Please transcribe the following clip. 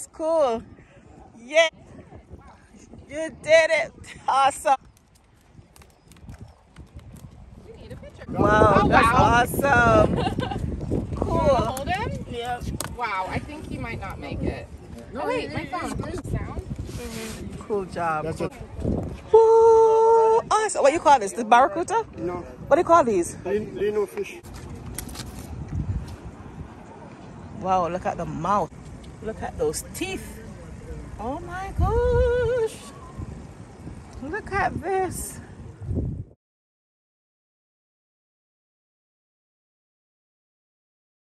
That's cool. Yeah. You did it. Awesome. Wow, Oh, that's wow. awesome. Cool. wanna hold him? Yeah. Wow, I think he might not make it. Oh wait, my phone. Sound? Cool job. That's it. Woo! Awesome. What you call this? The barracuda? No, What do you call these? lean, lino fish. Wow, look at the mouth. Look at those teeth. Oh my gosh. Look at this.